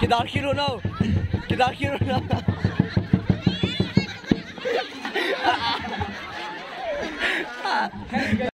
Kidak hero now. Kidak hero now.